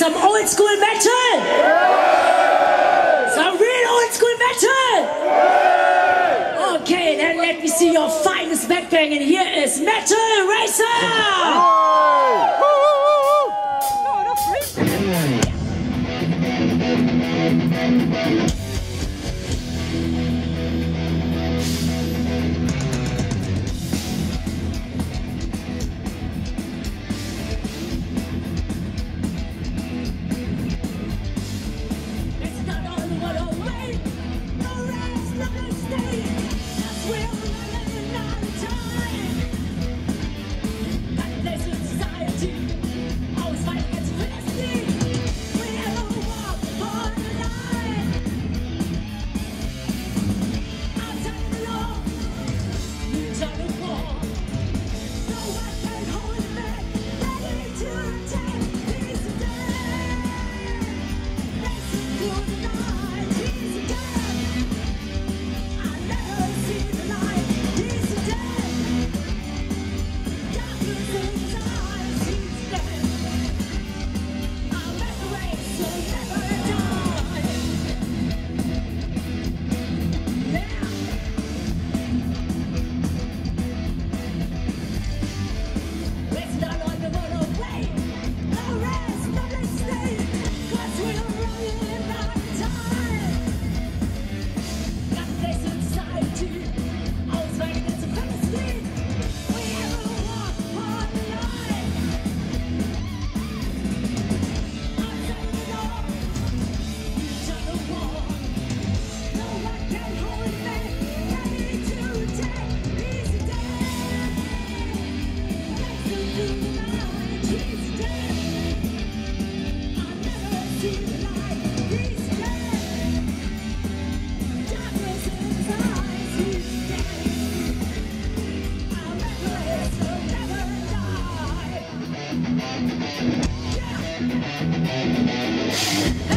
Some old school metal! Some real old school metal! Okay, then let me see your finest backbang, and here is Metal Racer! Música